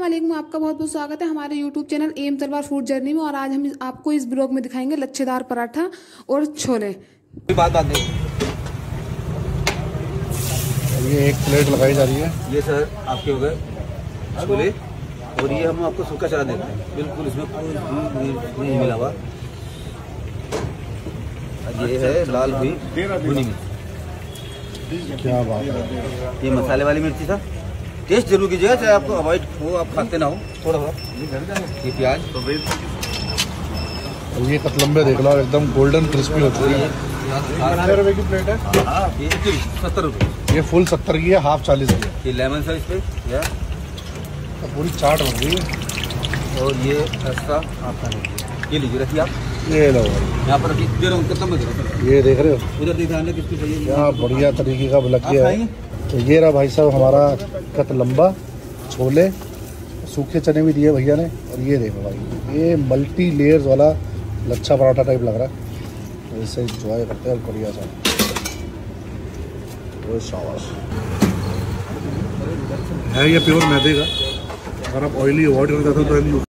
असलम आपका बहुत बहुत स्वागत है हमारे YouTube channel M Talwar food journey में और आज हम आपको इस ब्लॉग में दिखाएँगे लच्छेदार पराठा और छोले। बात बात नहीं। ये एक प्लेट लगाई जा रही है। ये सर आपके हो गए छोले। और ये हम आपको सूखा चना देते हैं। बिल्कुल इसमें कोई नहीं मिला हुआ। ये है लाल हुई भुनी मिर्च। क्या बात है। ये मसाले वाली मिर्ची सर? टेस्ट ज़रूर कीजिएगा चाहे आपको अवॉइड हो आप खाते ना हो। थोड़ा थोड़ा ये प्याज। और ये कतलम्बे देख लो एकदम गोल्डन क्रिस्पी होती है। कितने रुपए की प्लेट है। हाँ ये सत्तर रुपये ये फुल सत्तर की है हाफ़ चालीस की है। ये लेमन सर इस पर या? तो पूरी चाट बन है। और ये ऐसा आपका लीजिए। ये लीजिए रखिए आप। ये लो। यहाँ पर रखिए। ये देख रहे हो। उधर दिखा रहे किसकी चाहिए बढ़िया तरीके का बलकिया है। तो ये रहा भाई साहब हमारा कतलम्बा छोले, सूखे चने भी दिए भैया ने, और ये देखो भाई, ये मल्टी लेयर्स वाला लच्छा पराठा टाइप लग रहा है। तो इसे इंजॉय करते हैं बढ़िया सा। है ये प्योर मैदे का। अगर आप ऑयली अवॉइड करना चाहते हो तो